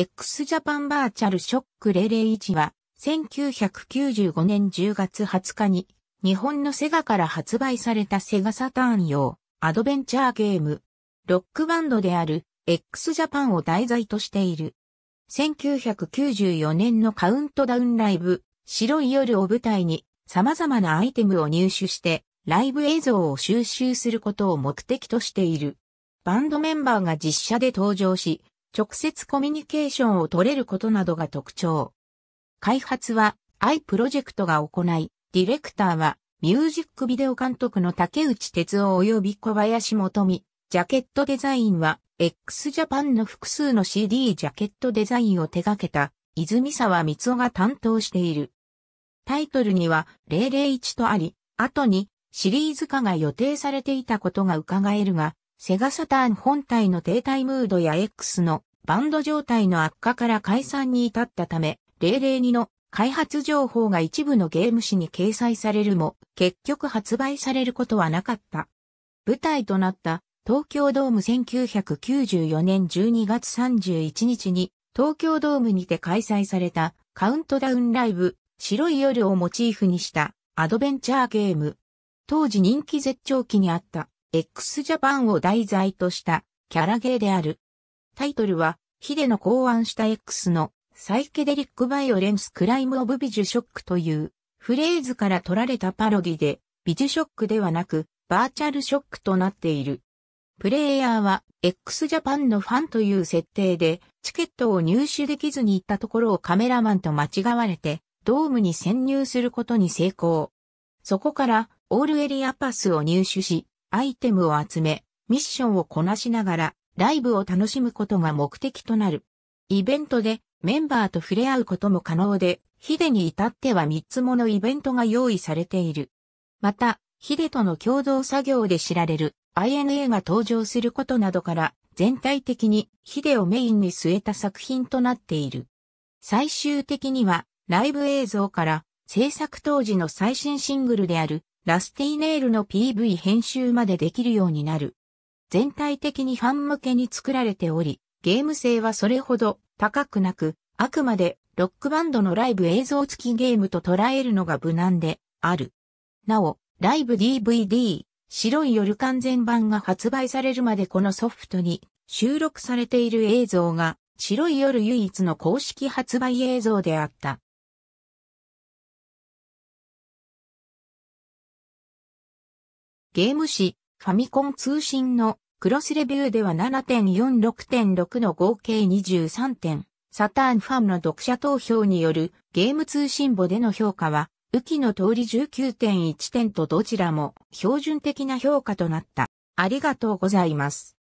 X ジャパンバーチャルショック001は、1995年10月20日に、日本のセガから発売されたセガサターン用、アドベンチャーゲーム、ロックバンドである X ジャパンを題材としている。1994年のカウントダウンライブ、白い夜を舞台に様々なアイテムを入手してライブ映像を収集することを目的としている。バンドメンバーが実写で登場し、直接コミュニケーションを取れることなどが特徴。開発は i プロジェクトが行い、ディレクターはミュージックビデオ監督の竹内哲夫及び小林元美。ジャケットデザインは x ジャパンの複数の CD ジャケットデザインを手掛けた泉沢光夫が担当している。タイトルには001とあり、後にシリーズ化が予定されていたことが伺えるが、セガサターン本体の停滞ムードや X のバンド状態の悪化から解散に至ったため、002の開発情報が一部のゲーム誌に掲載されるも、結局発売されることはなかった。舞台となった東京ドーム1994年12月31日に東京ドームにて開催されたカウントダウンライブ白い夜をモチーフにしたアドベンチャーゲーム。当時人気絶頂期にあった x ジャパンを題材としたキャラゲーである。タイトルはヒデの考案した X のサイケデリックバイオレンスクライムオブビジュショックというフレーズから取られたパロディでビジュショックではなくバーチャルショックとなっている。プレイヤーは x ジャパンのファンという設定でチケットを入手できずに行ったところをカメラマンと間違われてドームに潜入することに成功。そこからオールエリアパスを入手し、アイテムを集め、ミッションをこなしながらライブを楽しむことが目的となる。イベントでメンバーと触れ合うことも可能で、ヒデに至っては3つものイベントが用意されている。また、ヒデとの共同作業で知られる INA が登場することなどから全体的にヒデをメインに据えた作品となっている。最終的にはライブ映像から制作当時の最新シングルであるラスティーネールの PV 編集までできるようになる。全体的にファン向けに作られており、ゲーム性はそれほど高くなく、あくまでロックバンドのライブ映像付きゲームと捉えるのが無難である。なお、ライブ DVD、白い夜完全版が発売されるまでこのソフトに収録されている映像が白い夜唯一の公式発売映像であった。ゲーム誌ファミコン通信のクロスレビューでは7.46.6の合計23点。サターンファンの読者投票によるゲーム通信簿での評価は雨季の通り19.1点とどちらも標準的な評価となった。ありがとうございます。